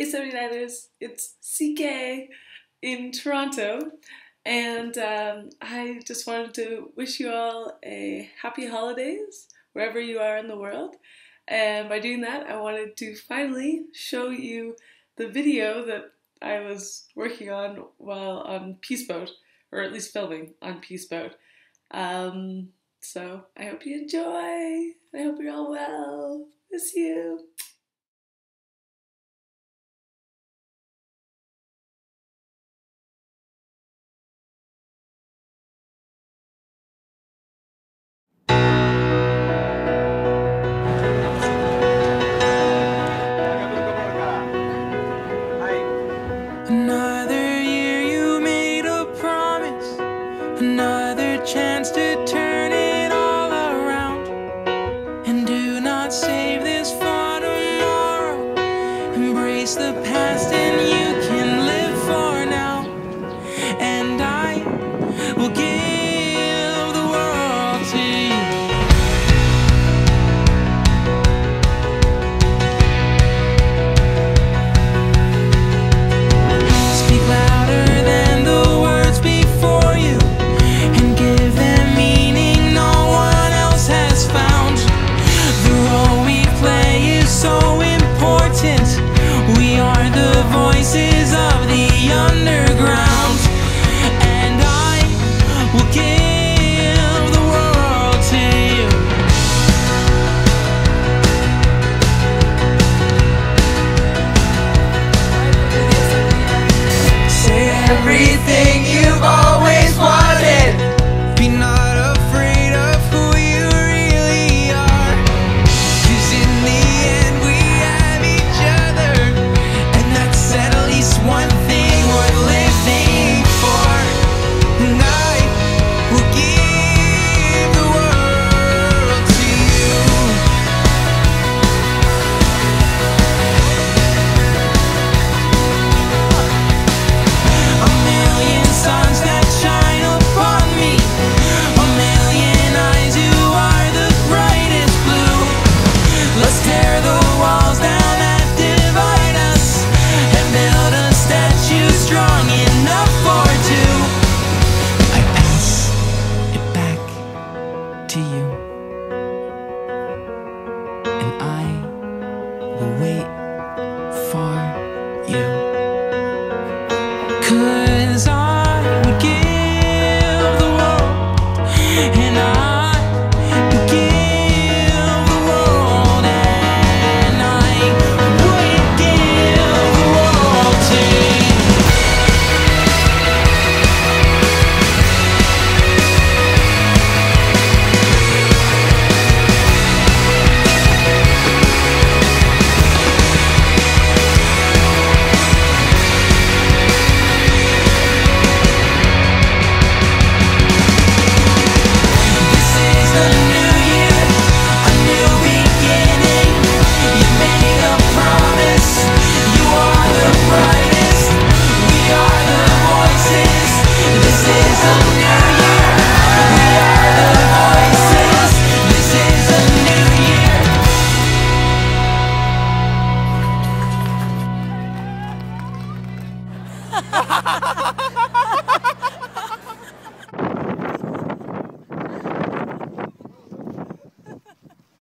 Hey 79ers, it's CK in Toronto, and um, I just wanted to wish you all a happy holidays wherever you are in the world. And by doing that, I wanted to finally show you the video that I was working on while on Peace Boat, or at least filming on Peace Boat. Um, so I hope you enjoy. I hope you're all well. Miss you. Another chance to turn it all around. And do not save this for tomorrow. Embrace the. We are the voices. Wait.